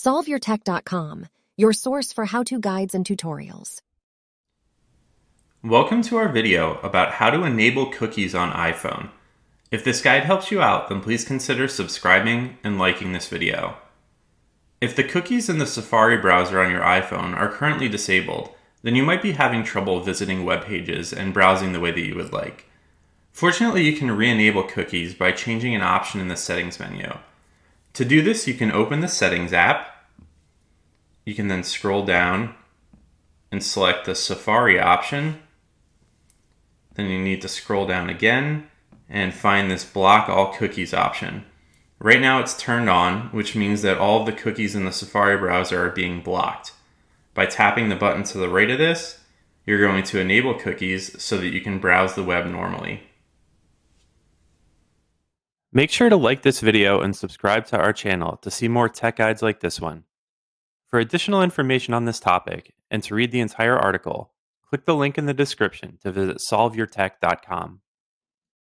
SolveYourTech.com, your source for how to guides and tutorials. Welcome to our video about how to enable cookies on iPhone. If this guide helps you out, then please consider subscribing and liking this video. If the cookies in the Safari browser on your iPhone are currently disabled, then you might be having trouble visiting web pages and browsing the way that you would like. Fortunately, you can re-enable cookies by changing an option in the settings menu. To do this, you can open the Settings app. You can then scroll down and select the Safari option. Then you need to scroll down again and find this Block All Cookies option. Right now it's turned on, which means that all of the cookies in the Safari browser are being blocked. By tapping the button to the right of this, you're going to enable cookies so that you can browse the web normally. Make sure to like this video and subscribe to our channel to see more tech guides like this one. For additional information on this topic and to read the entire article, click the link in the description to visit solveyourtech.com.